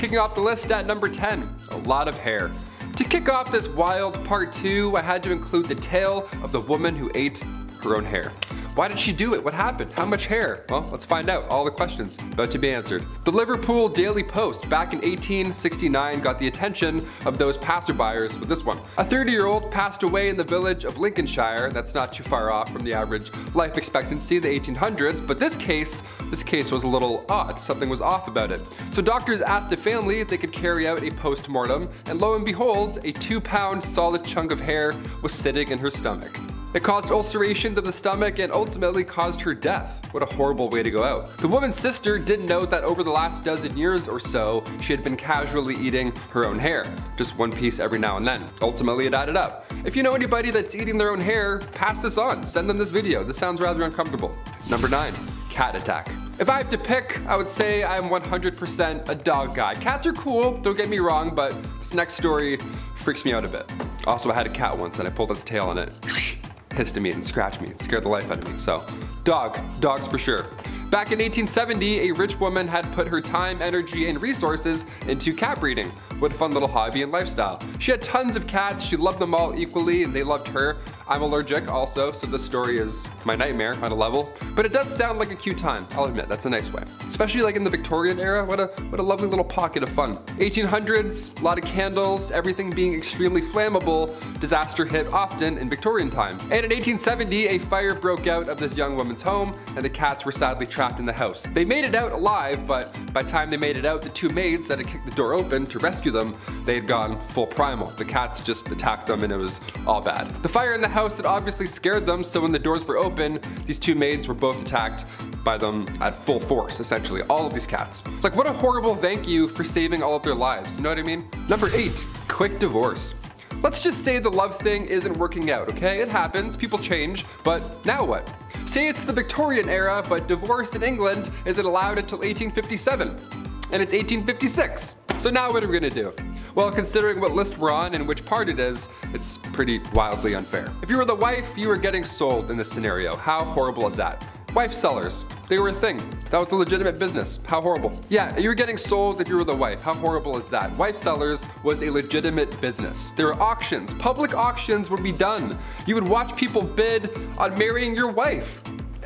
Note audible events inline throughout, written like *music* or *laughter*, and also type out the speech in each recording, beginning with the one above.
Kicking off the list at number 10, a lot of hair. To kick off this wild part 2, I had to include the tale of the woman who ate her own hair. Why did she do it? What happened? How much hair? Well, let's find out. All the questions about to be answered. The Liverpool Daily Post back in 1869 got the attention of those passerbyers with this one. A 30-year-old passed away in the village of Lincolnshire. That's not too far off from the average life expectancy of the 1800s, but this case, this case was a little odd. Something was off about it. So doctors asked the family if they could carry out a post-mortem, and lo and behold, a two-pound solid chunk of hair was sitting in her stomach. It caused ulcerations of the stomach and ultimately caused her death. What a horrible way to go out. The woman's sister did note that over the last dozen years or so, she had been casually eating her own hair, just one piece every now and then. Ultimately, it added up. If you know anybody that's eating their own hair, pass this on. Send them this video. This sounds rather uncomfortable. Number 9. Cat attack. If I have to pick, I would say I'm 100% a dog guy. Cats are cool, don't get me wrong, but this next story freaks me out a bit. Also, I had a cat once and I pulled its tail on it *laughs* hissed at me and scratched me and scared the life out of me. So dog, dogs for sure. Back in 1870, a rich woman had put her time, energy, and resources into cat breeding. What a fun little hobby and lifestyle. She had tons of cats, she loved them all equally, and they loved her. I'm allergic also, so this story is my nightmare on a level. But it does sound like a cute time, I'll admit, that's a nice way. Especially like in the Victorian era, what a, what a lovely little pocket of fun. 1800s, a lot of candles, everything being extremely flammable, disaster hit often in Victorian times. And in 1870, a fire broke out of this young woman's home, and the cats were sadly trapped in the house. They made it out alive, but by the time they made it out, the two maids that had kicked the door open to rescue them, they had gone full primal. The cats just attacked them and it was all bad. The fire in the house had obviously scared them, so when the doors were open, these two maids were both attacked by them at full force, essentially, all of these cats. Like what a horrible thank you for saving all of their lives, you know what I mean? Number eight, quick divorce. Let's just say the love thing isn't working out, okay? It happens, people change, but now what? Say it's the Victorian era, but divorce in England isn't allowed until 1857, and it's 1856. So now what are we gonna do? Well, considering what list we're on and which part it is, it's pretty wildly unfair. If you were the wife, you were getting sold in this scenario. How horrible is that? Wife sellers, they were a thing. That was a legitimate business. How horrible. Yeah, you were getting sold if you were the wife. How horrible is that? Wife sellers was a legitimate business. There were auctions. Public auctions would be done. You would watch people bid on marrying your wife.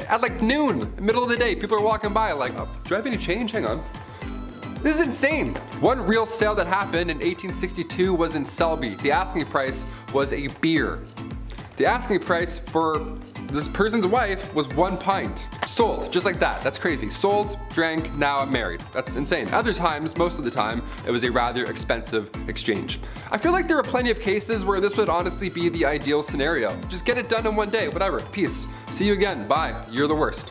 At like noon, middle of the day, people are walking by like, oh, do I have any change? Hang on. This is insane. One real sale that happened in 1862 was in Selby. The asking price was a beer. The asking price for this person's wife was one pint. Sold, just like that. That's crazy. Sold, drank, now I'm married. That's insane. Other times, most of the time, it was a rather expensive exchange. I feel like there are plenty of cases where this would honestly be the ideal scenario. Just get it done in one day, whatever. Peace. See you again. Bye. You're the worst.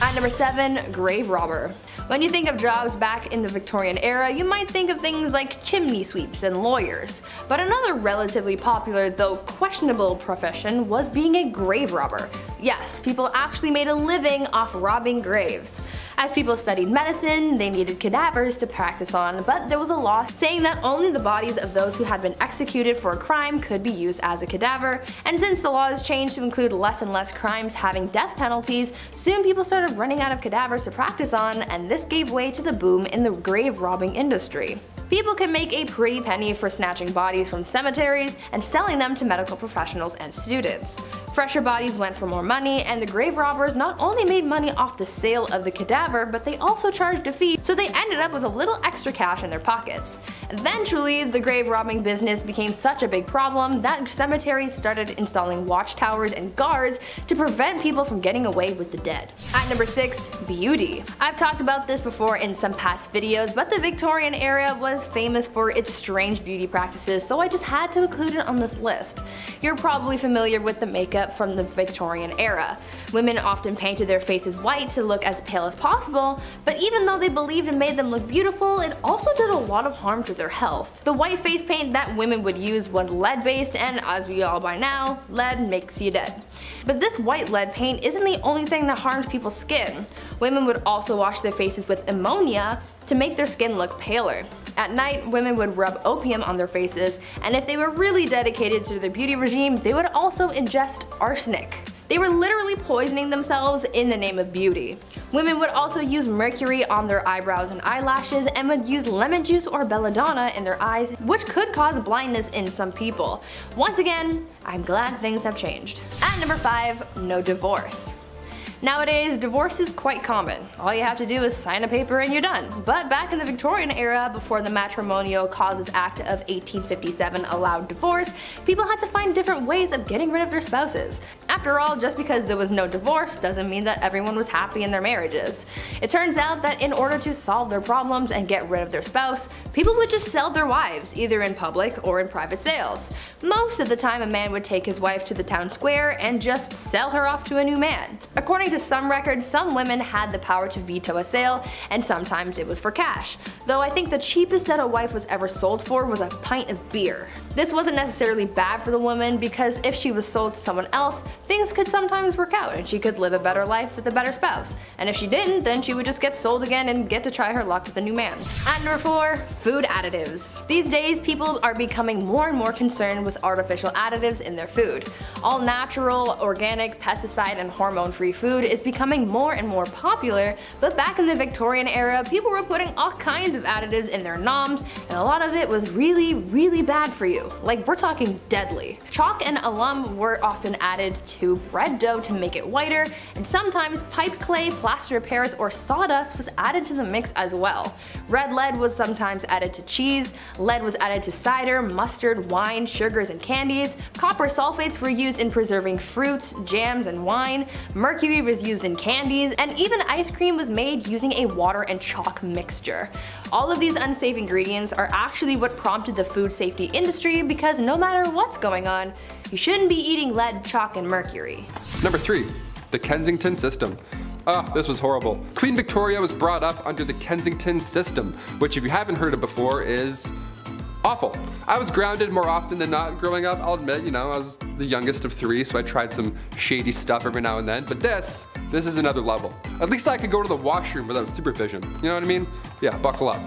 At number 7, Grave Robber. When you think of jobs back in the Victorian era, you might think of things like chimney sweeps and lawyers. But another relatively popular, though questionable profession was being a grave robber. Yes, people actually made a living off robbing graves. As people studied medicine, they needed cadavers to practice on, but there was a law saying that only the bodies of those who had been executed for a crime could be used as a cadaver, and since the laws changed to include less and less crimes having death penalties, soon people started running out of cadavers to practice on, and this gave way to the boom in the grave robbing industry. People can make a pretty penny for snatching bodies from cemeteries and selling them to medical professionals and students. Fresher bodies went for more money, and the grave robbers not only made money off the sale of the cadaver, but they also charged a fee, so they ended up with a little extra cash in their pockets. Eventually, the grave robbing business became such a big problem that cemeteries started installing watchtowers and guards to prevent people from getting away with the dead. At number 6, beauty. I've talked about this before in some past videos, but the Victorian era was famous for its strange beauty practices, so I just had to include it on this list. You're probably familiar with the makeup from the Victorian era. Women often painted their faces white to look as pale as possible, but even though they believed it made them look beautiful, it also did a lot of harm to their health. The white face paint that women would use was lead based and as we all by now, lead makes you dead. But this white lead paint isn't the only thing that harmed people's skin. Women would also wash their faces with ammonia to make their skin look paler. At night, women would rub opium on their faces, and if they were really dedicated to their beauty regime, they would also ingest arsenic. They were literally poisoning themselves in the name of beauty. Women would also use mercury on their eyebrows and eyelashes and would use lemon juice or belladonna in their eyes, which could cause blindness in some people. Once again, I'm glad things have changed. At number 5, no divorce. Nowadays, divorce is quite common. All you have to do is sign a paper and you're done. But back in the Victorian era, before the Matrimonial Causes Act of 1857 allowed divorce, people had to find different ways of getting rid of their spouses. After all, just because there was no divorce doesn't mean that everyone was happy in their marriages. It turns out that in order to solve their problems and get rid of their spouse, people would just sell their wives, either in public or in private sales. Most of the time a man would take his wife to the town square and just sell her off to a new man. According To some records, some women had the power to veto a sale, and sometimes it was for cash. Though I think the cheapest that a wife was ever sold for was a pint of beer. This wasn't necessarily bad for the woman because if she was sold to someone else, things could sometimes work out and she could live a better life with a better spouse. And if she didn't, then she would just get sold again and get to try her luck with a new man. At number 4, food additives. These days, people are becoming more and more concerned with artificial additives in their food. All natural, organic, pesticide, and hormone-free food is becoming more and more popular, but back in the Victorian era, people were putting all kinds of additives in their noms, and a lot of it was really, really bad for you. Like we're talking deadly. Chalk and alum were often added to bread dough to make it whiter, and sometimes pipe clay, plaster of Paris, or sawdust was added to the mix as well. Red lead was sometimes added to cheese, lead was added to cider, mustard, wine, sugars, and candies. Copper sulfates were used in preserving fruits, jams, and wine. Mercury was used in candies, and even ice cream was made using a water and chalk mixture. All of these unsafe ingredients are actually what prompted the food safety industry because no matter what's going on, you shouldn't be eating lead, chalk, and mercury. Number 3. The Kensington System. Ah, oh, this was horrible. Queen Victoria was brought up under the Kensington System, which if you haven't heard of before is awful. I was grounded more often than not growing up, I'll admit, you know, I was the youngest of three, so I tried some shady stuff every now and then, but this, this is another level. At least I could go to the washroom without supervision, you know what I mean? Yeah, buckle up.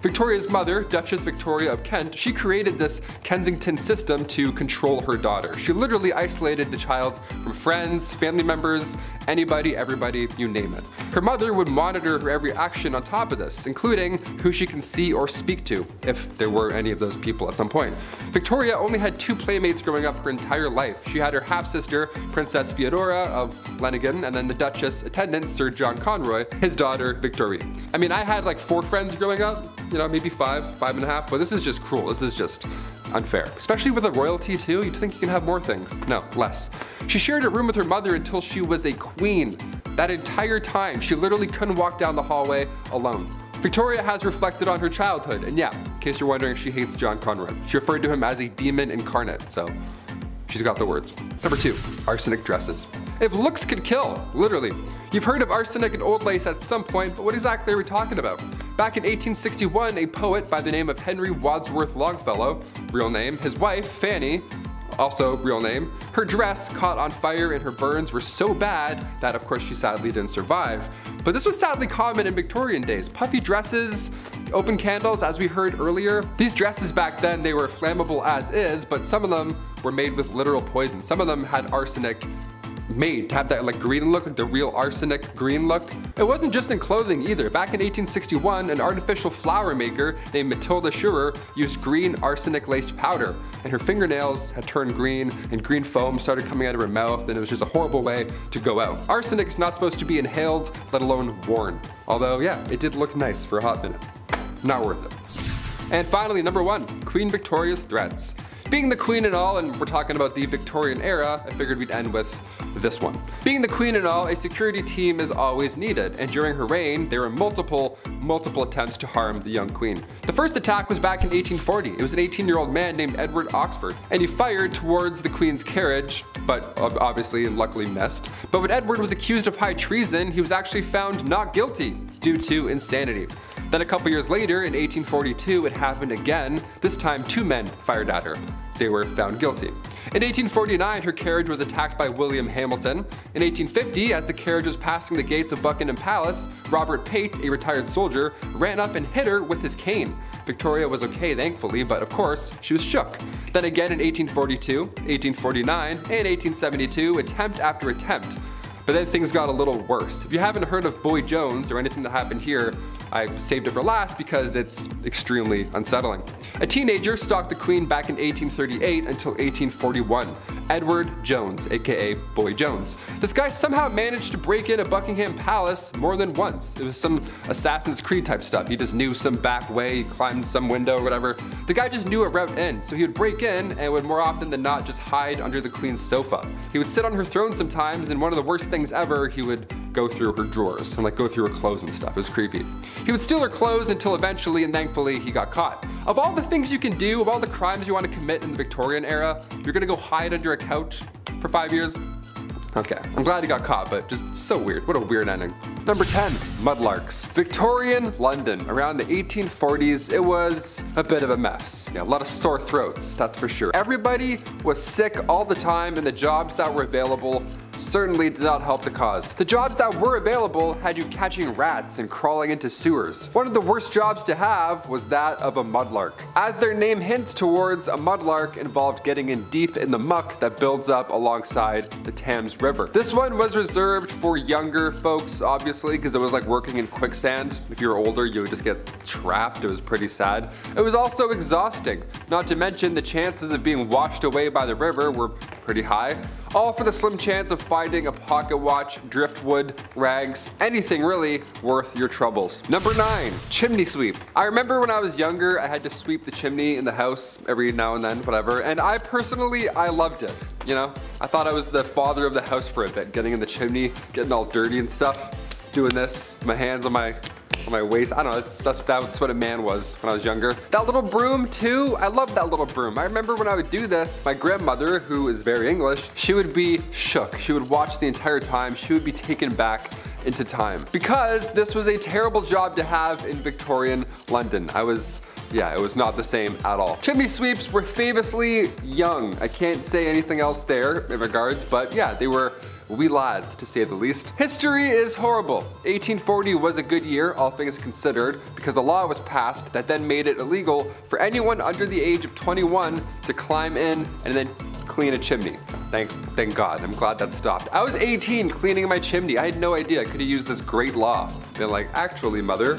Victoria's mother, Duchess Victoria of Kent, she created this Kensington system to control her daughter. She literally isolated the child from friends, family members, anybody, everybody, you name it. Her mother would monitor her every action on top of this, including who she can see or speak to, if there were any of those people at some point. Victoria only had two playmates growing up her entire life. She had her half-sister, Princess Feodora of Leiningen, and then the Duchess attendant, Sir John Conroy, his daughter, Victoria. I mean, I had like four friends growing up, you know, maybe five, five and a half, but this is just cruel. This is just unfair. Especially with a royalty too, you'd think you can have more things. No, less. She shared a room with her mother until she was a queen. That entire time, she literally couldn't walk down the hallway alone. Victoria has reflected on her childhood, and yeah, in case you're wondering, she hates John Conroy. She referred to him as a demon incarnate, so she's got the words. Number two, arsenic dresses. If looks could kill, literally. You've heard of arsenic and old lace at some point, but what exactly are we talking about? Back in 1861, a poet by the name of Henry Wadsworth Longfellow, real name, his wife, Fanny, also real name, her dress caught on fire and her burns were so bad that of course she sadly didn't survive. But this was sadly common in Victorian days. Puffy dresses, open candles, as we heard earlier. These dresses back then, they were flammable as is, but some of them were made with literal poison. Some of them had arsenic made to have that like green look, like the real arsenic green look. It wasn't just in clothing either. Back in 1861, an artificial flower maker named Matilda Scheurer used green arsenic laced powder and her fingernails had turned green and green foam started coming out of her mouth and it was just a horrible way to go out. Arsenic is not supposed to be inhaled, let alone worn. Although yeah, it did look nice for a hot minute. Not worth it. And finally, number one, Queen Victoria's threats. Being the queen and all, and we're talking about the Victorian era, I figured we'd end with this one. Being the queen and all, a security team is always needed, and during her reign, there were multiple, multiple attempts to harm the young queen. The first attack was back in 1840. It was an 18-year-old man named Edward Oxford, and he fired towards the queen's carriage, but obviously and luckily missed. But when Edward was accused of high treason, he was actually found not guilty due to insanity. Then a couple years later, in 1842, it happened again. This time, two men fired at her. They were found guilty. In 1849, her carriage was attacked by William Hamilton. In 1850, as the carriage was passing the gates of Buckingham Palace, Robert Pate, a retired soldier, ran up and hit her with his cane. Victoria was okay, thankfully, but of course, she was shook. Then again in 1842, 1849, and 1872, attempt after attempt. But then things got a little worse. If you haven't heard of Boy Jones or anything that happened here, I saved it for last because it's extremely unsettling. A teenager stalked the Queen back in 1838 until 1841. Edward Jones, aka Boy Jones. This guy somehow managed to break into Buckingham Palace more than once. It was some Assassin's Creed type stuff. He just knew some back way, climbed some window or whatever. The guy just knew a route in, so he would break in and would more often than not just hide under the Queen's sofa. He would sit on her throne sometimes, and one of the worst things ever, he would go through her drawers and like go through her clothes and stuff. It was creepy. He would steal her clothes until eventually and thankfully he got caught. Of all the things you can do, of all the crimes you want to commit in the Victorian era, you're gonna go hide under a couch for five years? Okay, I'm glad he got caught, but just so weird. What a weird ending. Number 10, Mudlarks. Victorian London. Around the 1840s, it was a bit of a mess. Yeah, a lot of sore throats, that's for sure. Everybody was sick all the time and the jobs that were available certainly did not help the cause. The jobs that were available had you catching rats and crawling into sewers. One of the worst jobs to have was that of a mudlark. As their name hints towards, a mudlark involved getting in deep in the muck that builds up alongside the Thames River. This one was reserved for younger folks, obviously, because it was like working in quicksand. If you were older, you would just get trapped. It was pretty sad. It was also exhausting, not to mention the chances of being washed away by the river were pretty high all for the slim chance of finding a pocket watch, driftwood, rags, anything really worth your troubles. Number nine, chimney sweep. I remember when I was younger, I had to sweep the chimney in the house every now and then, whatever, and I personally, I loved it. You know, I thought I was the father of the house for a bit, getting in the chimney, getting all dirty and stuff, doing this, my hands on my on my waist. I don't know, that's, that's what a man was when I was younger. That little broom too, I love that little broom. I remember when I would do this, my grandmother, who is very English, she would be shook. She would watch the entire time. She would be taken back into time. Because this was a terrible job to have in Victorian London. I was yeah, it was not the same at all. Chimney sweeps were famously young. I can't say anything else there in regards, but yeah, they were wee lads, to say the least. History is horrible. 1840 was a good year, all things considered, because a law was passed that then made it illegal for anyone under the age of 21 to climb in and then clean a chimney. Thank, thank God, I'm glad that stopped. I was 18 cleaning my chimney. I had no idea I could have used this great law. Been like, actually mother,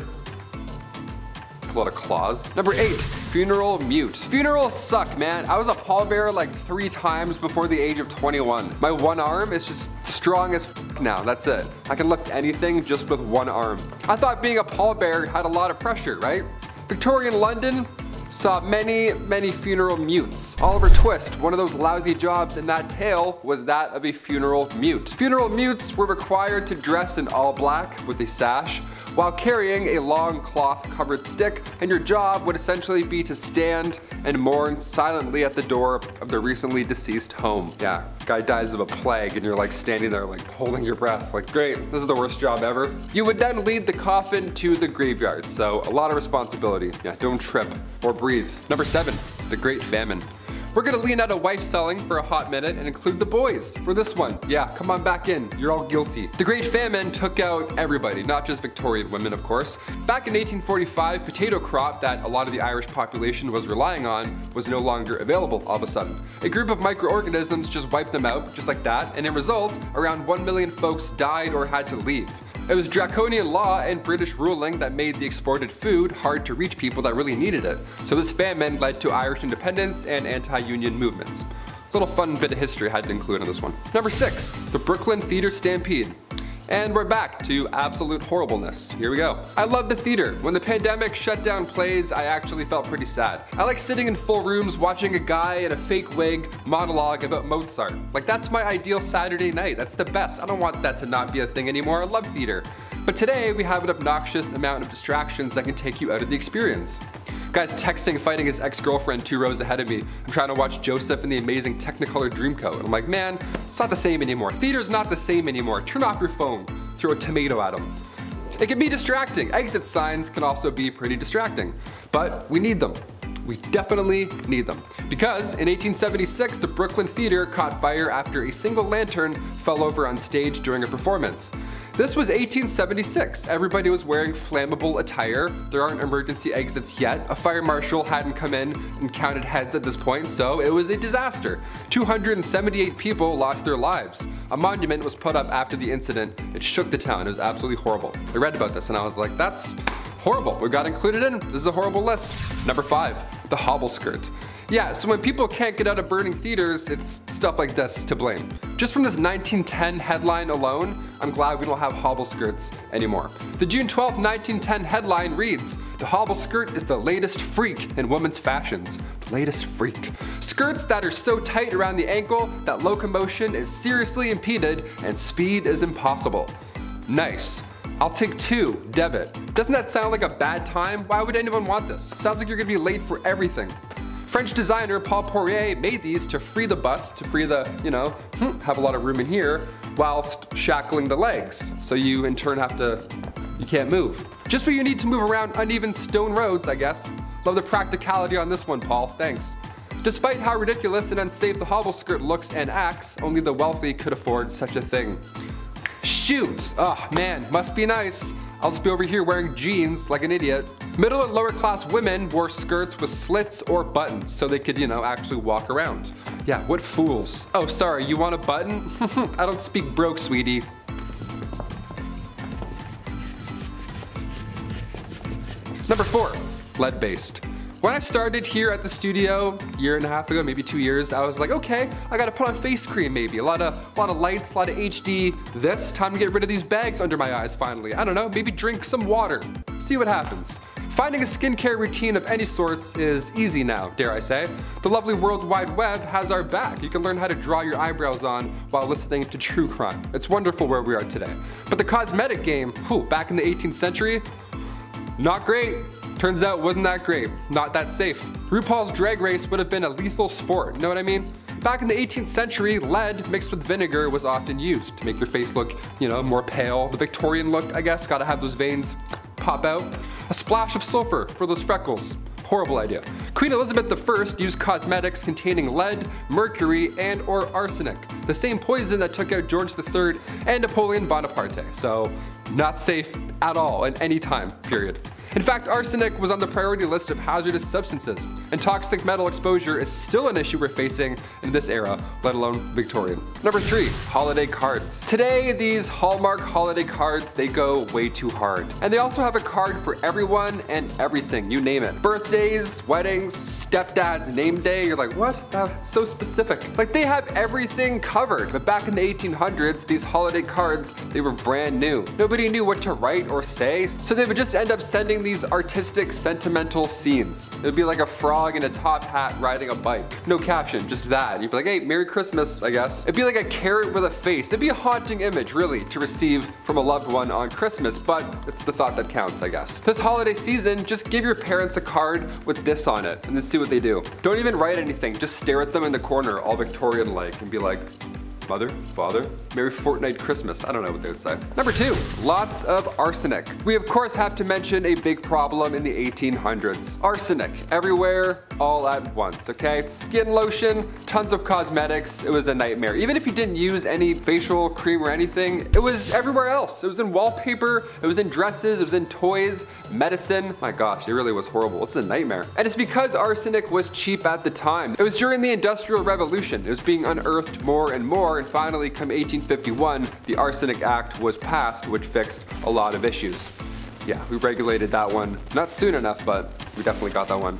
a lot of claws. Number eight, funeral mute. Funerals suck, man. I was a pallbearer like three times before the age of 21. My one arm is just strong as now, that's it. I can lift anything just with one arm. I thought being a pallbearer had a lot of pressure, right? Victorian London, saw many, many funeral mutes. Oliver Twist, one of those lousy jobs in that tale was that of a funeral mute. Funeral mutes were required to dress in all black with a sash while carrying a long cloth covered stick and your job would essentially be to stand and mourn silently at the door of the recently deceased home. Yeah, guy dies of a plague and you're like standing there like holding your breath like great, this is the worst job ever. You would then lead the coffin to the graveyard, so a lot of responsibility. Yeah, don't trip or breathe. Number seven, the Great Famine. We're gonna lean out a wife selling for a hot minute and include the boys for this one. Yeah, come on back in, you're all guilty. The Great Famine took out everybody, not just Victorian women of course. Back in 1845, potato crop that a lot of the Irish population was relying on was no longer available all of a sudden. A group of microorganisms just wiped them out, just like that, and in result, around 1 million folks died or had to leave. It was draconian law and British ruling that made the exported food hard to reach people that really needed it. So this famine led to Irish independence and anti-union movements. Little fun bit of history I had to include in this one. Number six, the Brooklyn Theater Stampede. And we're back to absolute horribleness. Here we go. I love the theater. When the pandemic shut down plays, I actually felt pretty sad. I like sitting in full rooms watching a guy in a fake wig monologue about Mozart. Like that's my ideal Saturday night. That's the best. I don't want that to not be a thing anymore. I love theater. But today we have an obnoxious amount of distractions that can take you out of the experience. Guy's texting fighting his ex-girlfriend two rows ahead of me. I'm trying to watch Joseph in the amazing Technicolor Dreamcoat. I'm like, man, it's not the same anymore. Theater's not the same anymore. Turn off your phone. Throw a tomato at him. It can be distracting. Exit signs can also be pretty distracting. But we need them. We definitely need them. Because in 1876, the Brooklyn Theater caught fire after a single lantern fell over on stage during a performance. This was 1876. Everybody was wearing flammable attire. There aren't emergency exits yet. A fire marshal hadn't come in and counted heads at this point, so it was a disaster. 278 people lost their lives. A monument was put up after the incident. It shook the town. It was absolutely horrible. I read about this and I was like, that's horrible. We got included in. This is a horrible list. Number five, the hobble skirt. Yeah, so when people can't get out of burning theaters, it's stuff like this to blame. Just from this 1910 headline alone, I'm glad we don't have hobble skirts anymore. The June 12, 1910 headline reads, The hobble skirt is the latest freak in women's fashions. The latest freak. Skirts that are so tight around the ankle that locomotion is seriously impeded and speed is impossible. Nice. I'll take two, debit. Doesn't that sound like a bad time? Why would anyone want this? Sounds like you're gonna be late for everything. French designer Paul Poiret made these to free the bust, to free the, you know, hmm, have a lot of room in here, whilst shackling the legs. So you in turn have to, you can't move. Just what you need to move around uneven stone roads, I guess. Love the practicality on this one, Paul, thanks. Despite how ridiculous and unsafe the hobble skirt looks and acts, only the wealthy could afford such a thing. Shoot, oh man, must be nice. I'll just be over here wearing jeans like an idiot. Middle and lower class women wore skirts with slits or buttons so they could, you know, actually walk around. Yeah, what fools. Oh, sorry, you want a button? *laughs* I don't speak broke, sweetie. Number four, lead-based. When I started here at the studio a year and a half ago, maybe two years, I was like, okay, I gotta put on face cream maybe. A lot of, a lot of lights, a lot of HD. This, time to get rid of these bags under my eyes finally. I don't know, maybe drink some water. See what happens. Finding a skincare routine of any sorts is easy now, dare I say. The lovely World Wide Web has our back. You can learn how to draw your eyebrows on while listening to true crime. It's wonderful where we are today. But the cosmetic game, whew, back in the 18th century, not great. Turns out wasn't that great, not that safe. RuPaul's Drag Race would have been a lethal sport, know what I mean? Back in the 18th century, lead mixed with vinegar was often used to make your face look, you know, more pale. The Victorian look, I guess, gotta have those veins pop out. A splash of sulfur for those freckles. Horrible idea. Queen Elizabeth I used cosmetics containing lead, mercury, and or arsenic, the same poison that took out George III and Napoleon Bonaparte, so not safe at all in any time period. In fact, arsenic was on the priority list of hazardous substances, and toxic metal exposure is still an issue we're facing in this era, let alone Victorian. Number three, holiday cards. Today, these Hallmark holiday cards, they go way too hard. And they also have a card for everyone and everything, you name it. Birthdays, weddings, stepdad's name day, you're like, what? That's so specific. Like they have everything covered, but back in the 1800s, these holiday cards, they were brand new. Nobody knew what to write or say, so they would just end up sending these artistic, sentimental scenes. It would be like a frog in a top hat riding a bike. No caption, just that. You'd be like, hey, Merry Christmas, I guess. It'd be like a carrot with a face. It'd be a haunting image, really, to receive from a loved one on Christmas, but it's the thought that counts, I guess. This holiday season, just give your parents a card with this on it, and then see what they do. Don't even write anything, just stare at them in the corner, all Victorian-like, and be like, mother, father, Merry Fortnite Christmas. I don't know what they would say. Number two, lots of arsenic. We of course have to mention a big problem in the 1800s. Arsenic, everywhere, all at once, okay? Skin lotion, tons of cosmetics, it was a nightmare. Even if you didn't use any facial cream or anything, it was everywhere else. It was in wallpaper, it was in dresses, it was in toys, medicine. My gosh, it really was horrible. It's a nightmare. And it's because arsenic was cheap at the time. It was during the Industrial Revolution. It was being unearthed more and more and finally come 1851, the Arsenic Act was passed which fixed a lot of issues. Yeah, we regulated that one. Not soon enough, but we definitely got that one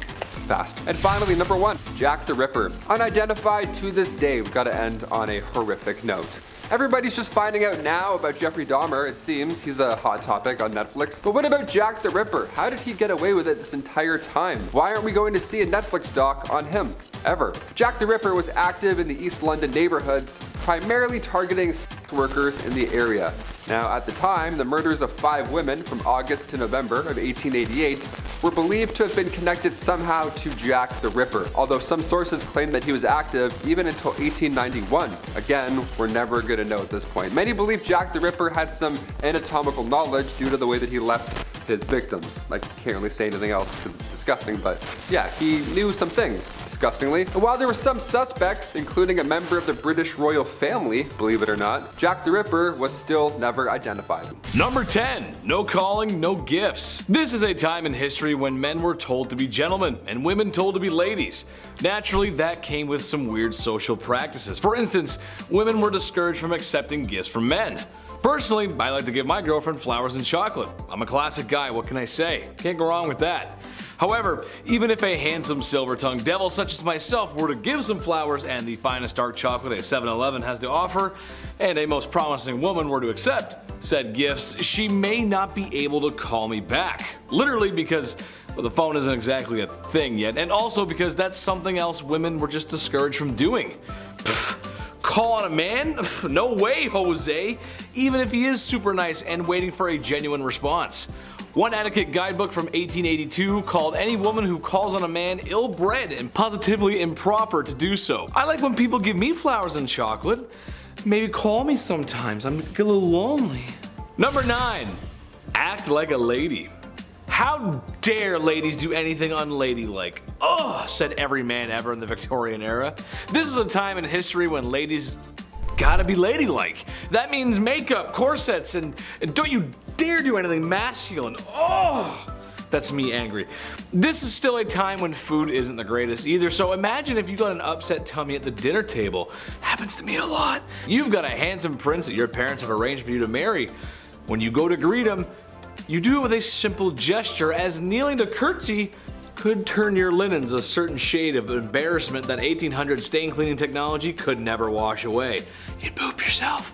fast. And finally, number one, Jack the Ripper. Unidentified to this day, we've got to end on a horrific note. Everybody's just finding out now about Jeffrey Dahmer, it seems. He's a hot topic on Netflix. But what about Jack the Ripper? How did he get away with it this entire time? Why aren't we going to see a Netflix doc on him? Ever. Jack the Ripper was active in the East London neighborhoods, primarily targeting sex workers in the area. Now, at the time, the murders of five women from August to November of 1888 were believed to have been connected somehow to Jack the Ripper, although some sources claim that he was active even until 1891. Again, we're never going to know at this point. Many believe Jack the Ripper had some anatomical knowledge due to the way that he left his victims. I can't really say anything else because it's disgusting, but yeah, he knew some things, disgustingly. And while there were some suspects, including a member of the British royal family, believe it or not, Jack the Ripper was still never identified. Number 10. No calling, no gifts. This is a time in history when men were told to be gentlemen and women told to be ladies. Naturally, that came with some weird social practices. For instance, women were discouraged from accepting gifts from men. Personally, I like to give my girlfriend flowers and chocolate. I'm a classic guy, what can I say? Can't go wrong with that. However, even if a handsome silver-tongued devil such as myself were to give some flowers and the finest dark chocolate a 7-Eleven has to offer, and a most promising woman were to accept said gifts, she may not be able to call me back. Literally because well, the phone isn't exactly a thing yet, and also because that's something else women were just discouraged from doing. Pfft, call on a man? *laughs* No way, Jose! Even if he is super nice and waiting for a genuine response. One etiquette guidebook from 1882 called any woman who calls on a man ill-bred and positively improper to do so. I like when people give me flowers and chocolate. Maybe call me sometimes, I'm a little lonely. Number 9. Act like a lady. How dare ladies do anything unladylike? Oh, said every man ever in the Victorian era. This is a time in history when ladies gotta be ladylike. That means makeup, corsets, and, and don't you dare do anything masculine. Oh! That's me angry. This is still a time when food isn't the greatest either, so imagine if you got an upset tummy at the dinner table. Happens to me a lot. You've got a handsome prince that your parents have arranged for you to marry. When you go to greet him, you do it with a simple gesture as kneeling to curtsy could turn your linens a certain shade of embarrassment that 1800 stain cleaning technology could never wash away. You'd poop yourself.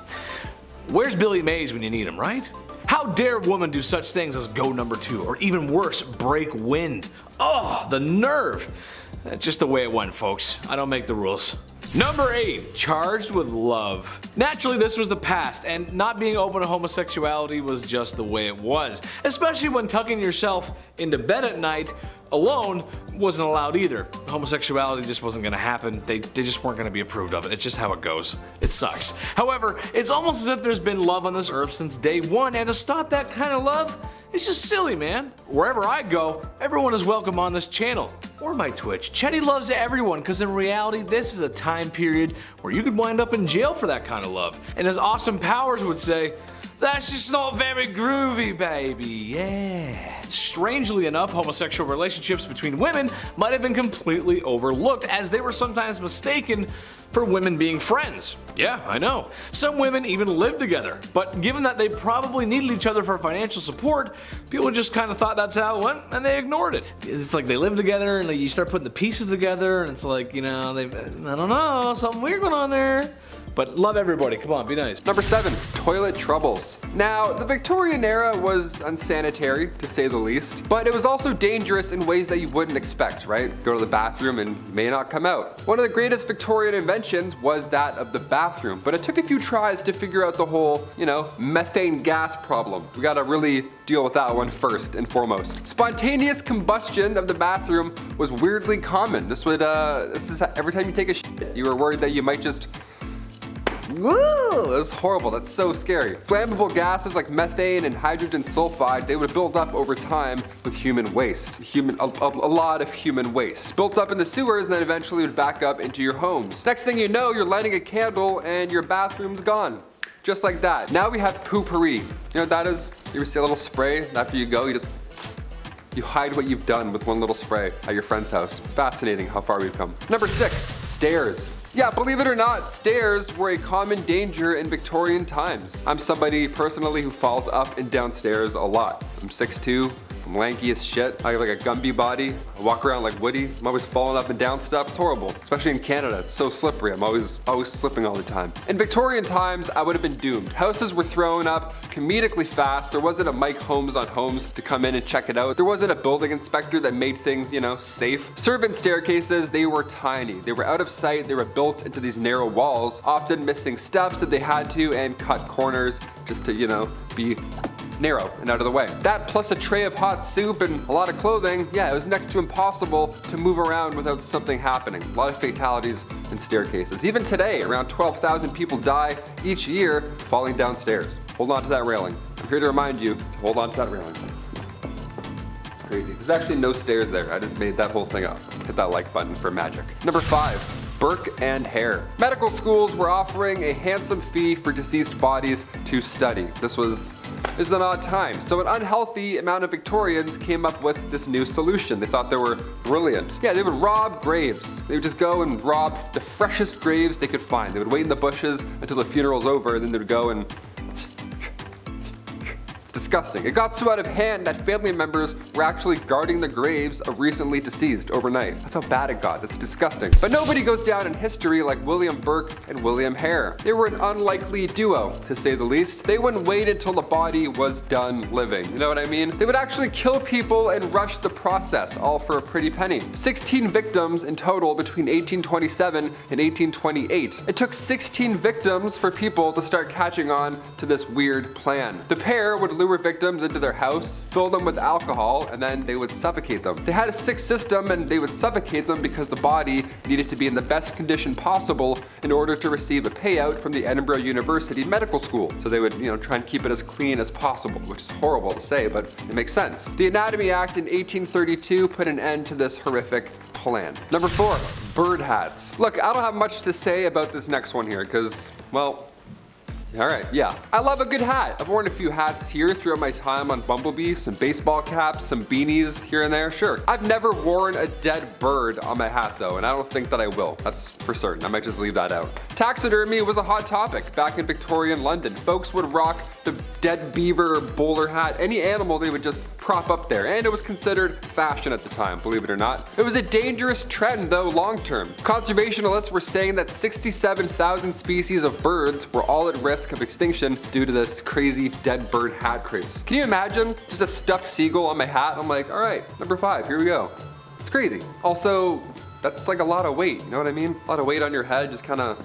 Where's Billy Mays when you need him, right? How dare woman do such things as go number two, or even worse, break wind? Oh, the nerve! That's just the way it went, folks. I don't make the rules. Number 8. Charged with love. Naturally this was the past and not being open to homosexuality was just the way it was. Especially when tucking yourself into bed at night alone wasn't allowed either. Homosexuality just wasn't gonna happen. They, they just weren't gonna be approved of it. It's just how it goes. It sucks. However, it's almost as if there's been love on this earth since day one and to stop that kind of love, it's just silly, man. Wherever I go, everyone is welcome on this channel or my Twitch. Chetty loves everyone because in reality, this is a time period where you could wind up in jail for that kind of love. And as Austin Powers would say, that's just not very groovy, baby. Yeah. Strangely enough, homosexual relationships between women might have been completely overlooked as they were sometimes mistaken for women being friends. Yeah, I know. Some women even lived together, but given that they probably needed each other for financial support, people just kind of thought that's how it went and they ignored it. It's like they live together and like you start putting the pieces together and it's like, you know, they I don't know, something weird going on there. But love everybody, come on, be nice. Number 7. Toilet troubles. Now, the Victorian era was unsanitary, to say the least, but it was also dangerous in ways that you wouldn't expect, right? Go to the bathroom and may not come out. One of the greatest Victorian inventions was that of the bathroom, but it took a few tries to figure out the whole, you know, methane gas problem. We gotta really deal with that one first and foremost. Spontaneous combustion of the bathroom was weirdly common. This would, uh, this is every time you take a shit, you were worried that you might just Woo! It was horrible, that's so scary. Flammable gases like methane and hydrogen sulfide, they would build up over time with human waste. Human, a, a, a, lot of human waste. Built up in the sewers and then eventually would back up into your homes. Next thing you know, you're lighting a candle and your bathroom's gone. Just like that. Now we have Poo-Pourri. You know what that is? You ever see a little spray after you go, you just you hide what you've done with one little spray at your friend's house. It's fascinating how far we've come. Number six, stairs. Yeah, believe it or not, stairs were a common danger in Victorian times. I'm somebody personally who falls up and down stairs a lot. I'm 6'2", I'm lanky as shit. I have like a Gumby body. I walk around like Woody. I'm always falling up and down stuff. It's horrible. Especially in Canada. It's so slippery. I'm always, always slipping all the time. In Victorian times, I would have been doomed. Houses were thrown up comedically fast. There wasn't a Mike Holmes on Homes to come in and check it out. There wasn't a building inspector that made things, you know, safe. Servant staircases, they were tiny. They were out of sight. They were built into these narrow walls, often missing steps if they had to and cut corners just to, you know, be narrow and out of the way. That plus a tray of hot soup and a lot of clothing, yeah, it was next to impossible to move around without something happening. A lot of fatalities in staircases. Even today, around 12,000 people die each year falling downstairs. Hold on to that railing. I'm here to remind you, hold on to that railing. It's crazy. There's actually no stairs there. I just made that whole thing up. Hit that like button for magic. Number five, Burke and Hare. Medical schools were offering a handsome fee for deceased bodies to study. This was this is an odd time. So an unhealthy amount of Victorians came up with this new solution. They thought they were brilliant. Yeah, they would rob graves. They would just go and rob the freshest graves they could find. They would wait in the bushes until the funeral's over and then they would go and disgusting. It got so out of hand that family members were actually guarding the graves of recently deceased overnight. That's how bad it got. That's disgusting. But nobody goes down in history like William Burke and William Hare. They were an unlikely duo, to say the least. They wouldn't wait until the body was done living. You know what I mean? They would actually kill people and rush the process, all for a pretty penny. 16 victims in total between 1827 and 1828. It took 16 victims for people to start catching on to this weird plan. The pair would lure victims into their house, fill them with alcohol, and then they would suffocate them. They had a sick system and they would suffocate them because the body needed to be in the best condition possible in order to receive a payout from the Edinburgh University Medical School. So they would, you know, try and keep it as clean as possible, which is horrible to say, but it makes sense. The Anatomy Act in 1832 put an end to this horrific plan. Number four, bird hats. Look, I don't have much to say about this next one here because, well, all right, yeah. I love a good hat. I've worn a few hats here throughout my time on Bumblebee, some baseball caps, some beanies here and there, sure. I've never worn a dead bird on my hat though, and I don't think that I will. That's for certain. I might just leave that out. Taxidermy was a hot topic back in Victorian London. Folks would rock the dead beaver bowler hat, any animal they would just prop up there, and it was considered fashion at the time, believe it or not. It was a dangerous trend though long term. Conservationists were saying that 67,000 species of birds were all at risk of extinction due to this crazy dead bird hat craze. Can you imagine just a stuffed seagull on my hat? I'm like, all right, number five, here we go. It's crazy. Also, that's like a lot of weight, you know what I mean? A lot of weight on your head, just kind of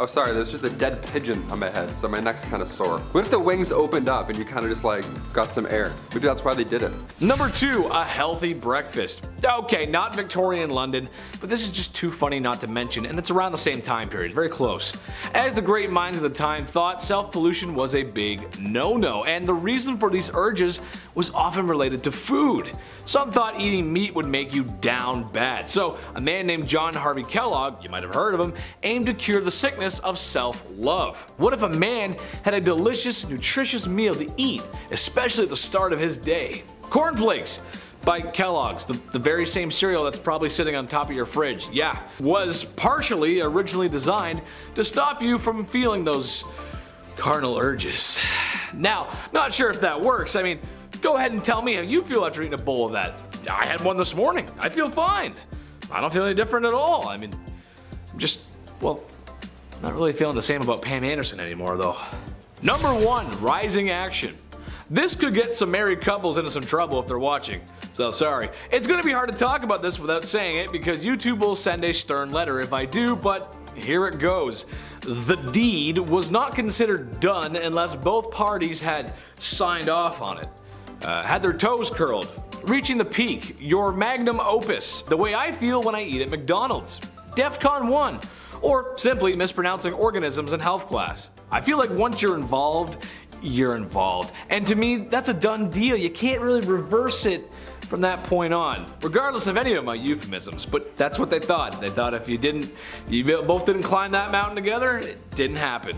Oh, sorry, there's just a dead pigeon on my head, so my neck's kind of sore. What if the wings opened up and you kind of just like got some air? Maybe that's why they did it. Number two, a healthy breakfast. Okay, not Victorian London, but this is just too funny not to mention, and it's around the same time period, very close. As the great minds of the time thought, self-pollution was a big no-no, and the reason for these urges was often related to food. Some thought eating meat would make you down bad, so a man named John Harvey Kellogg, you might have heard of him, aimed to cure the sickness of self-love. What if a man had a delicious, nutritious meal to eat, especially at the start of his day? Cornflakes by Kellogg's, the, the, very same cereal that's probably sitting on top of your fridge, yeah, was partially originally designed to stop you from feeling those carnal urges. *sighs* Now, not sure if that works, I mean, go ahead and tell me how you feel after eating a bowl of that. I had one this morning, I feel fine. I don't feel any different at all, I mean, just, well, not really feeling the same about Pam Anderson anymore though. Number 1. Rising Action this could get some married couples into some trouble if they're watching. So sorry. It's gonna be hard to talk about this without saying it because YouTube will send a stern letter if I do, but here it goes. The deed was not considered done unless both parties had signed off on it. Uh, had their toes curled. Reaching the peak, your magnum opus, the way I feel when I eat at McDonald's. DEFCON 1 or simply mispronouncing organisms in health class. I feel like once you're involved, you're involved. And to me, that's a done deal. You can't really reverse it from that point on, regardless of any of my euphemisms. But that's what they thought. They thought if you didn't, you both didn't climb that mountain together, it didn't happen.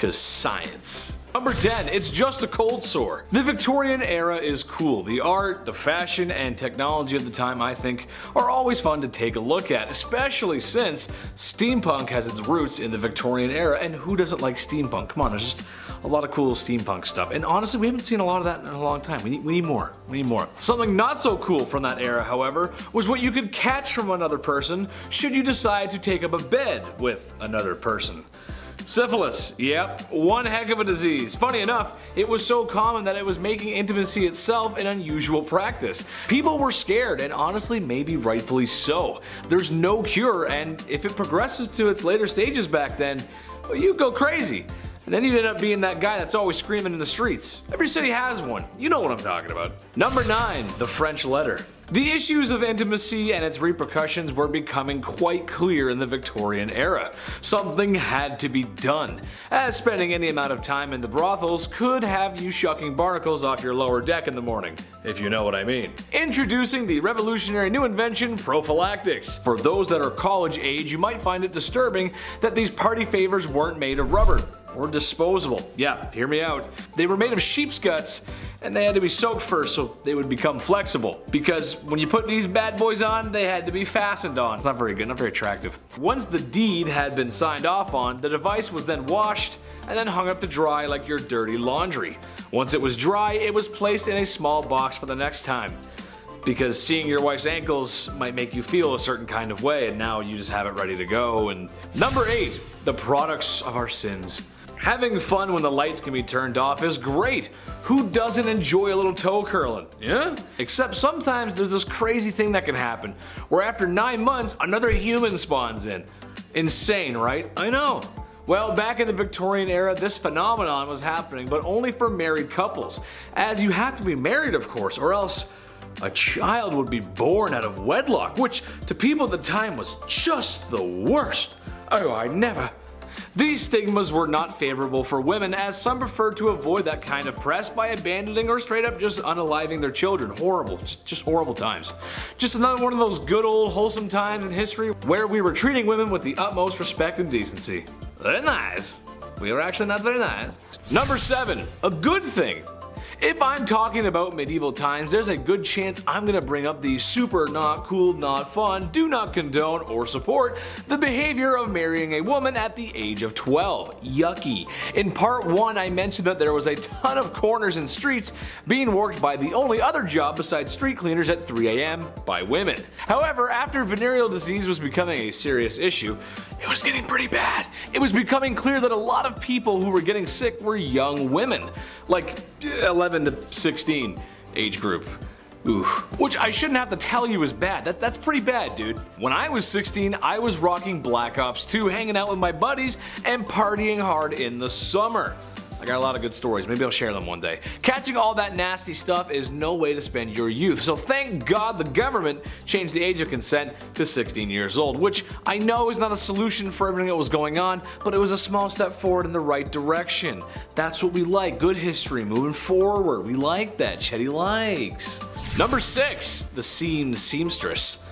Because science. Number 10, it's just a cold sore. The Victorian era is cool. The art, the fashion, and technology of the time I think are always fun to take a look at, especially since steampunk has its roots in the Victorian era, and who doesn't like steampunk? Come on, there's just a lot of cool steampunk stuff. And honestly, we haven't seen a lot of that in a long time. We need, we need more. We need more. Something not so cool from that era, however, was what you could catch from another person should you decide to take up a bed with another person. Syphilis, yep, one heck of a disease. Funny enough, it was so common that it was making intimacy itself an unusual practice. People were scared, and honestly, maybe rightfully so. There's no cure, and if it progresses to its later stages back then, well, you go crazy. And then you end up being that guy that's always screaming in the streets. Every city has one. You know what I'm talking about. Number 9. The French Letter. The issues of intimacy and its repercussions were becoming quite clear in the Victorian era. Something had to be done, as spending any amount of time in the brothels could have you shucking barnacles off your lower deck in the morning, if you know what I mean. Introducing the revolutionary new invention, prophylactics. For those that are college age, you might find it disturbing that these party favors weren't made of rubber or disposable. Yeah, hear me out. They were made of sheep's guts and they had to be soaked first so they would become flexible. Because when you put these bad boys on, they had to be fastened on. It's not very good, not very attractive. Once the deed had been signed off on, the device was then washed and then hung up to dry like your dirty laundry. Once it was dry, it was placed in a small box for the next time because seeing your wife's ankles might make you feel a certain kind of way and now you just have it ready to go and number 8 the products of our sins Having fun when the lights can be turned off is great. Who doesn't enjoy a little toe curling? Yeah? Except sometimes there's this crazy thing that can happen where after 9 months another human spawns in. Insane, right? I know. Well, back in the Victorian era, this phenomenon was happening, but only for married couples. As you have to be married, of course, or else a child would be born out of wedlock, which to people at the time was just the worst. Oh, I never, these stigmas were not favorable for women as some preferred to avoid that kind of press by abandoning or straight up just unaliving their children. Horrible, just, horrible times. Just another one of those good old wholesome times in history where we were treating women with the utmost respect and decency. Very nice. We were actually not very nice. Number 7. A good thing. If I'm talking about medieval times, there's a good chance I'm gonna bring up the super not cool, not fun, do not condone or support the behavior of marrying a woman at the age of 12. Yucky. In part 1 I mentioned that there was a ton of corners and streets being worked by the only other job besides street cleaners at 3am by women. However, after venereal disease was becoming a serious issue, it was getting pretty bad. It was becoming clear that a lot of people who were getting sick were young women, like 11 11 to 16 age group. Which I shouldn't have to tell you is bad. That, that's pretty bad, dude. When I was 16, I was rocking Black Ops 2, hanging out with my buddies, and partying hard in the summer. I got a lot of good stories. Maybe I'll share them one day. Catching all that nasty stuff is no way to spend your youth. So thank God the government changed the age of consent to 16 years old, which I know is not a solution for everything that was going on, but it was a small step forward in the right direction. That's what we like. Good history moving forward. We like that. Chetty likes. Number 6. The Seam Seamstress.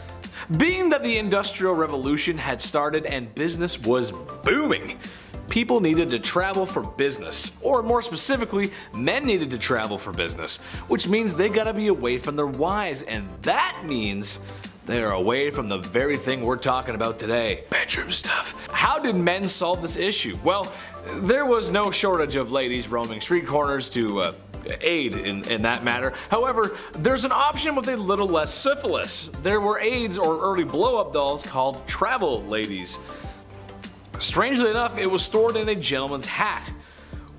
Being that the Industrial Revolution had started and business was booming, people needed to travel for business, or more specifically, men needed to travel for business, which means they gotta be away from their wives, and that means they are away from the very thing we're talking about today bedroom stuff. How did men solve this issue? Well, there was no shortage of ladies roaming street corners to uh, aid in, in that matter. However, there's an option with a little less syphilis. There were aids or early blow up dolls called travel ladies. Strangely enough, it was stored in a gentleman's hat.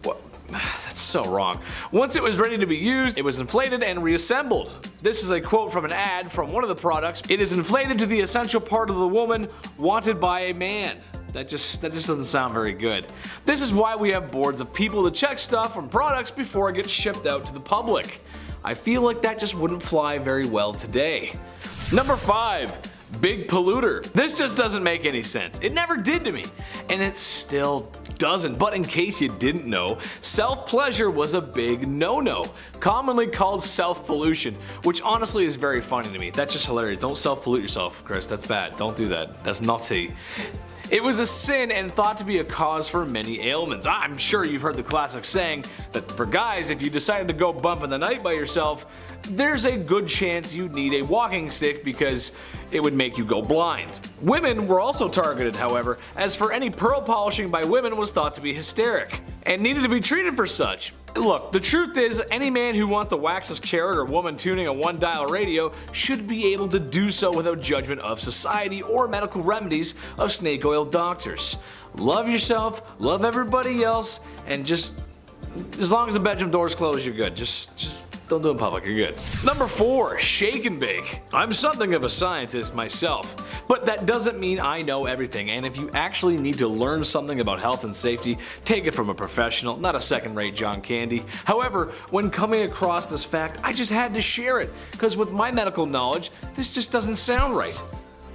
What? *sighs* That's so wrong. Once it was ready to be used, it was inflated and reassembled. This is a quote from an ad from one of the products. It is inflated to the essential part of the woman wanted by a man. That just that just doesn't sound very good. This is why we have boards of people to check stuff from products before it gets shipped out to the public. I feel like that just wouldn't fly very well today. Number 5. Big polluter. This just doesn't make any sense. It never did to me. And it still doesn't. But in case you didn't know, self-pleasure was a big no-no, commonly called self-pollution, which honestly is very funny to me. That's just hilarious. Don't self-pollute yourself, Chris. That's bad. Don't do that. That's naughty. It was a sin and thought to be a cause for many ailments. I'm sure you've heard the classic saying that for guys, if you decided to go bump in the night by yourself, there's a good chance you'd need a walking stick because it would make you go blind. Women were also targeted, however, as for any pearl polishing by women was thought to be hysteric and needed to be treated for such. Look, the truth is, any man who wants to wax his carrot or woman tuning a one dial radio should be able to do so without judgment of society or medical remedies of snake oil doctors. Love yourself, love everybody else, and just as long as the bedroom door's closed, you're good. Just, just don't do it in public, you're good. Number 4. Shake and bake. I'm something of a scientist myself, but that doesn't mean I know everything and if you actually need to learn something about health and safety, take it from a professional, not a second-rate John Candy. However, when coming across this fact, I just had to share it, because with my medical knowledge, this just doesn't sound right.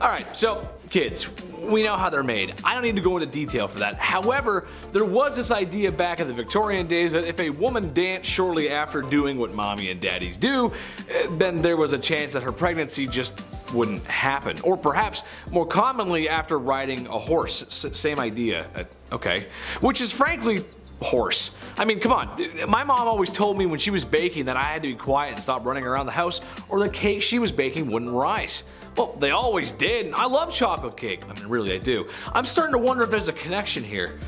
Alright, so kids, we know how they're made. I don't need to go into detail for that. However, there was this idea back in the Victorian days that if a woman danced shortly after doing what mommy and daddies do, eh, then there was a chance that her pregnancy just wouldn't happen. Or perhaps more commonly after riding a horse. S same idea. Uh, okay. Which is frankly horse. I mean, come on. My mom always told me when she was baking that I had to be quiet and stop running around the house or the cake she was baking wouldn't rise. Well, they always did. I love chocolate cake. I mean, really, I do. I'm starting to wonder if there's a connection here.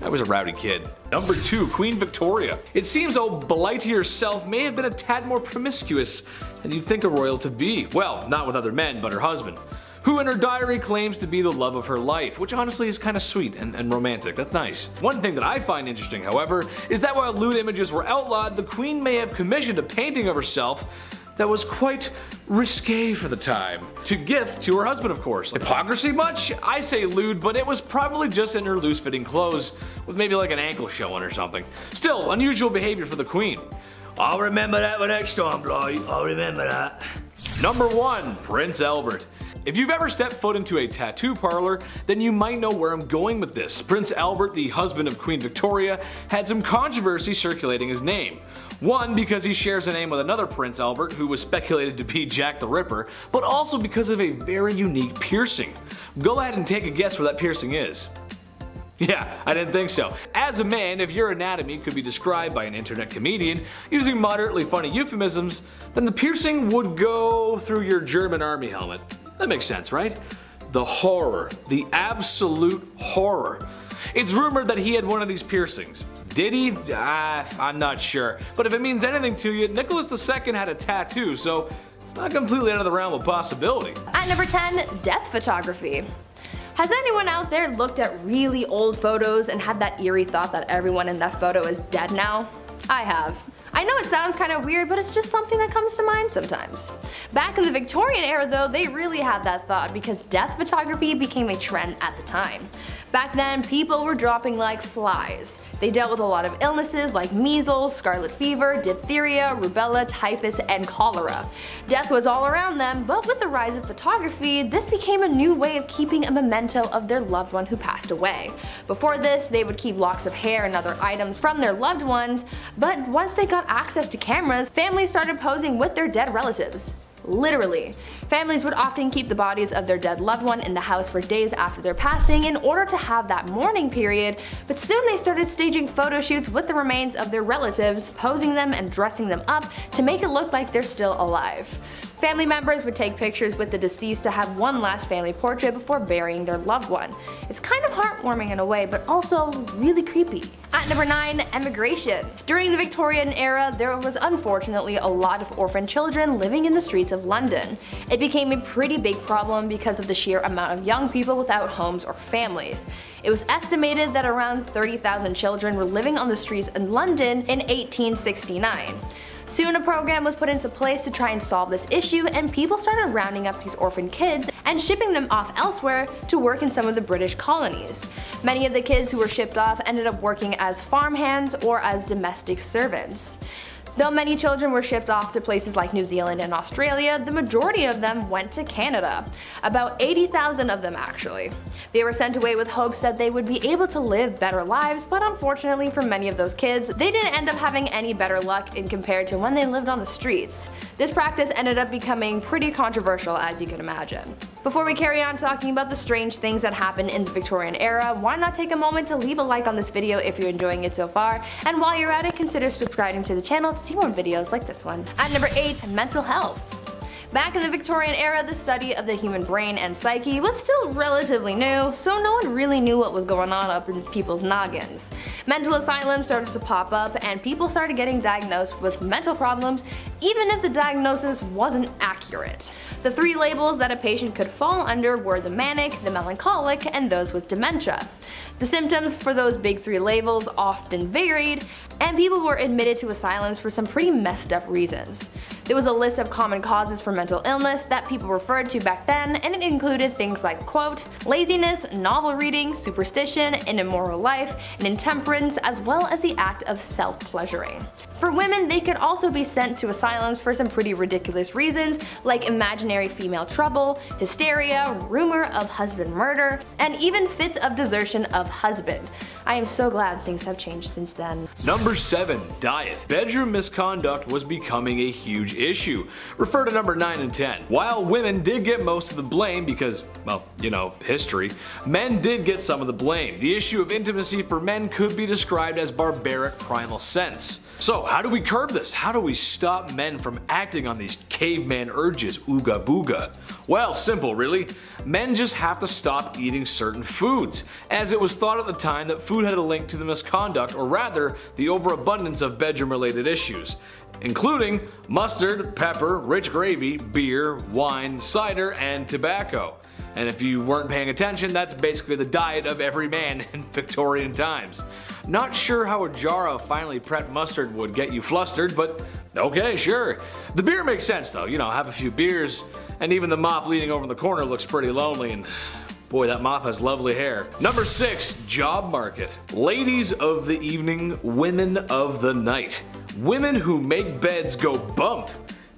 I was a rowdy kid. Number 2. Queen Victoria. It seems old Blighty herself may have been a tad more promiscuous than you'd think a royal to be. Well, not with other men, but her husband who in her diary claims to be the love of her life, which honestly is kind of sweet and, and, romantic. That's nice. One thing that I find interesting, however, is that while lewd images were outlawed, the queen may have commissioned a painting of herself that was quite risque for the time. To gift to her husband, of course. Hypocrisy much? I say lewd, but it was probably just in her loose fitting clothes, with maybe like an ankle showing or something. Still, unusual behavior for the queen. I'll remember that for next time, Bly. I'll remember that. Number 1. Prince Albert. If you've ever stepped foot into a tattoo parlor, then you might know where I'm going with this. Prince Albert, the husband of Queen Victoria, had some controversy circulating his name. One, because he shares a name with another Prince Albert who was speculated to be Jack the Ripper, but also because of a very unique piercing. Go ahead and take a guess where that piercing is. Yeah, I didn't think so. As a man, if your anatomy could be described by an internet comedian using moderately funny euphemisms, then the piercing would go through your German army helmet. That makes sense, right? The horror. The absolute horror. It's rumored that he had one of these piercings. Did he? Uh, I'm not sure. But if it means anything to you, Nicholas II had a tattoo, so it's not completely out of the realm of possibility. At number 10, death photography. Has anyone out there looked at really old photos and had that eerie thought that everyone in that photo is dead now? I have. I know it sounds kind of weird, but it's just something that comes to mind sometimes. Back in the Victorian era though, they really had that thought because death photography became a trend at the time. Back then, people were dropping like flies. They dealt with a lot of illnesses like measles, scarlet fever, diphtheria, rubella, typhus, and cholera. Death was all around them, but with the rise of photography, this became a new way of keeping a memento of their loved one who passed away. Before this, they would keep locks of hair and other items from their loved ones, but once they got access to cameras, families started posing with their dead relatives. Literally. Families would often keep the bodies of their dead loved one in the house for days after their passing in order to have that mourning period, but soon they started staging photo shoots with the remains of their relatives, posing them and dressing them up to make it look like they're still alive. Family members would take pictures with the deceased to have one last family portrait before burying their loved one. It's kind of heartwarming in a way, but also really creepy. At number 9, emigration. During the Victorian era, there was unfortunately a lot of orphan children living in the streets of London. It became a pretty big problem because of the sheer amount of young people without homes or families. It was estimated that around 30,000 children were living on the streets in London in 1869. Soon a program was put into place to try and solve this issue and people started rounding up these orphan kids and shipping them off elsewhere to work in some of the British colonies. Many of the kids who were shipped off ended up working as farmhands or as domestic servants. Though many children were shipped off to places like New Zealand and Australia, the majority of them went to Canada. About 80,000 of them actually. They were sent away with hopes that they would be able to live better lives, but unfortunately for many of those kids, they didn't end up having any better luck in compared to when they lived on the streets. This practice ended up becoming pretty controversial as you can imagine. Before we carry on talking about the strange things that happened in the Victorian era, why not take a moment to leave a like on this video if you're enjoying it so far, and while you're at it consider subscribing to the channel to see more videos like this one. At number 8, mental health. Back in the Victorian era, the study of the human brain and psyche was still relatively new, so no one really knew what was going on up in people's noggins. Mental asylums started to pop up and people started getting diagnosed with mental problems even if the diagnosis wasn't accurate. The three labels that a patient could fall under were the manic, the melancholic, and those with dementia. The symptoms for those big three labels often varied, and people were admitted to asylums for some pretty messed up reasons. There was a list of common causes for mental illness that people referred to back then, and it included things like, quote, laziness, novel reading, superstition, an immoral life, and intemperance, as well as the act of self-pleasuring. For women, they could also be sent to asylums for some pretty ridiculous reasons, like imaginary female trouble, hysteria, rumor of husband murder, and even fits of desertion of husband. I am so glad things have changed since then. Number 7. Diet. Bedroom misconduct was becoming a huge issue. Refer to number 9 and 10. While women did get most of the blame because, well, you know, history, men did get some of the blame. The issue of intimacy for men could be described as barbaric primal sense. So how do we curb this? How do we stop men from acting on these caveman urges, ooga booga? Well, simple really. Men just have to stop eating certain foods, as it was thought at the time that food had a link to the misconduct, or rather, the overabundance of bedroom related issues including mustard, pepper, rich gravy, beer, wine, cider, and tobacco. And if you weren't paying attention, that's basically the diet of every man in *laughs* Victorian times. Not sure how a jar of finely prepped mustard would get you flustered, but okay, sure. The beer makes sense though, you know, have a few beers, and even the mop leaning over in the corner looks pretty lonely and Boy, that mop has lovely hair. Number 6. Job Market. Ladies of the evening, women of the night. Women who make beds go bump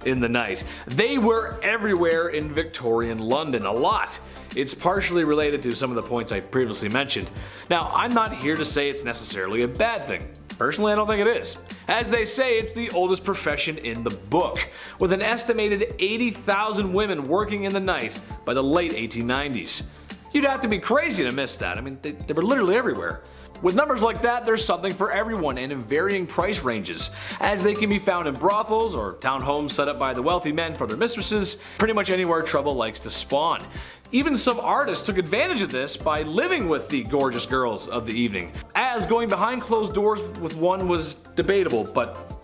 in the night. They were everywhere in Victorian London, a lot. It's partially related to some of the points I previously mentioned. Now, I'm not here to say it's necessarily a bad thing. Personally, I don't think it is. As they say, it's the oldest profession in the book, with an estimated 80,000 women working in the night by the late 1890s. You'd have to be crazy to miss that. I mean, they, they were literally everywhere. With numbers like that, there's something for everyone and in varying price ranges, as they can be found in brothels or townhomes set up by the wealthy men for their mistresses, pretty much anywhere trouble likes to spawn. Even some artists took advantage of this by living with the gorgeous girls of the evening, as going behind closed doors with one was debatable, but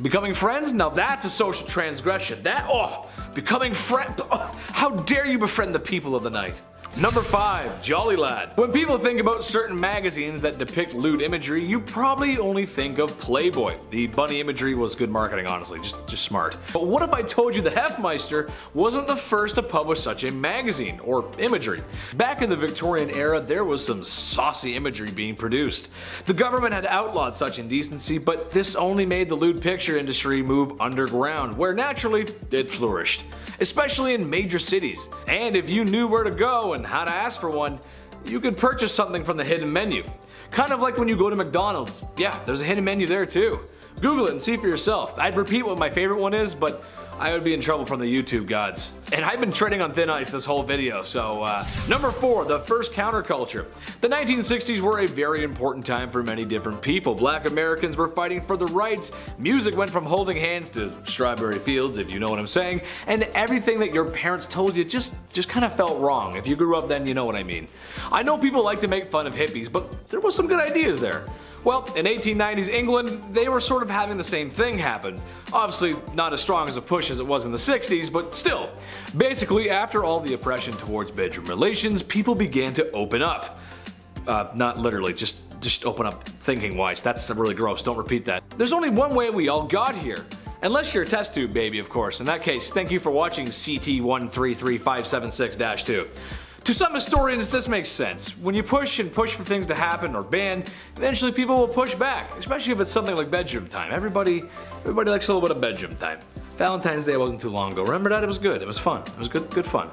Becoming friends? Now that's a social transgression. That, oh, becoming friend, oh, how dare you befriend the people of the night? Number 5. Jolly Lad. When people think about certain magazines that depict lewd imagery, you probably only think of Playboy. The bunny imagery was good marketing honestly, just, just smart. But what if I told you the Hefmeister wasn't the first to publish such a magazine, or imagery? Back in the Victorian era, there was some saucy imagery being produced. The government had outlawed such indecency, but this only made the lewd picture industry move underground, where naturally it flourished especially in major cities. And if you knew where to go and how to ask for one, you could purchase something from the hidden menu. Kind of like when you go to McDonald's. Yeah, there's a hidden menu there too. Google it and see for yourself. I'd repeat what my favorite one is, but I would be in trouble from the YouTube gods. And I've been treading on thin ice this whole video, so uh, Number 4. The first counterculture. The 1960s were a very important time for many different people. Black Americans were fighting for the rights, music went from holding hands to strawberry fields, if you know what I'm saying, and everything that your parents told you just, just kind of felt wrong. If you grew up then, you know what I mean. I know people like to make fun of hippies, but there was some good ideas there. Well, in 1890s England, they were sort of having the same thing happen. Obviously, not as strong as a push as it was in the 60s, but still. Basically, after all the oppression towards bedroom relations, people began to open up. Uh, not literally, just, just open up thinking wise. That's really gross, don't repeat that. There's only one way we all got here. Unless you're a test tube baby, of course. In that case, thank you for watching CT133576-2. To some historians, this makes sense. When you push and push for things to happen or ban, eventually people will push back, especially if it's something like bedroom time. Everybody, everybody likes a little bit of bedroom time. Valentine's Day wasn't too long ago. Remember that? It was good. It was fun. It was good, good fun.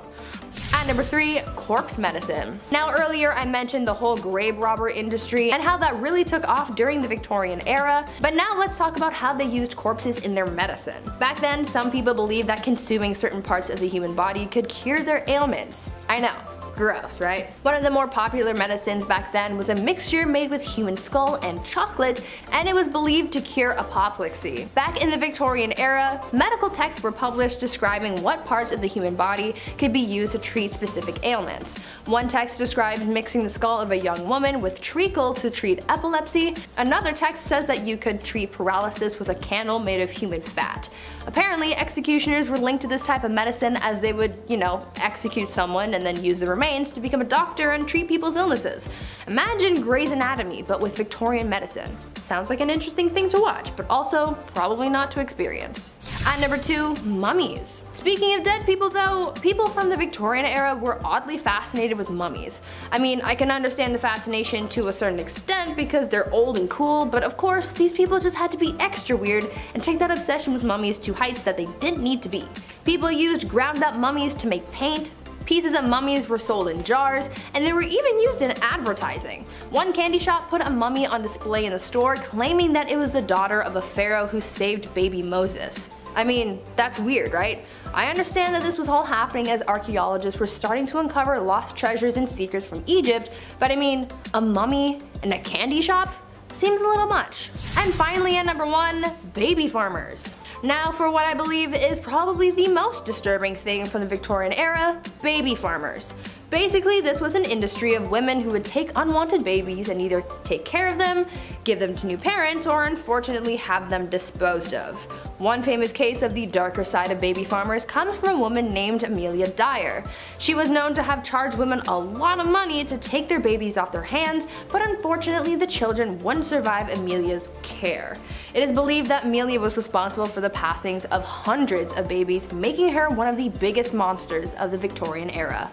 At number 3, corpse medicine. Now earlier I mentioned the whole grave robber industry and how that really took off during the Victorian era, but now let's talk about how they used corpses in their medicine. Back then some people believed that consuming certain parts of the human body could cure their ailments. I know, Gross, right? One of the more popular medicines back then was a mixture made with human skull and chocolate, and it was believed to cure apoplexy. Back in the Victorian era, medical texts were published describing what parts of the human body could be used to treat specific ailments. One text described mixing the skull of a young woman with treacle to treat epilepsy. Another text says that you could treat paralysis with a candle made of human fat. Apparently, executioners were linked to this type of medicine as they would, you know, execute someone and then use the remains to become a doctor and treat people's illnesses. Imagine Grey's Anatomy, but with Victorian medicine. Sounds like an interesting thing to watch, but also probably not to experience. At number 2, mummies. Speaking of dead people though, people from the Victorian era were oddly fascinated with mummies. I mean, I can understand the fascination to a certain extent because they're old and cool, but of course, these people just had to be extra weird and take that obsession with mummies to heights that they didn't need to be. People used ground up mummies to make paint, Pieces of mummies were sold in jars, and they were even used in advertising. One candy shop put a mummy on display in the store claiming that it was the daughter of a pharaoh who saved baby Moses. I mean, that's weird, right? I understand that this was all happening as archaeologists were starting to uncover lost treasures and secrets from Egypt, but I mean, a mummy in a candy shop? Seems a little much. And finally at number 1, baby farmers. Now for what I believe is probably the most disturbing thing from the Victorian era, baby farmers. Basically, this was an industry of women who would take unwanted babies and either take care of them, give them to new parents, or unfortunately have them disposed of. One famous case of the darker side of baby farmers comes from a woman named Amelia Dyer. She was known to have charged women a lot of money to take their babies off their hands, but unfortunately the children wouldn't survive Amelia's care. It is believed that Amelia was responsible for the passings of hundreds of babies, making her one of the biggest monsters of the Victorian era.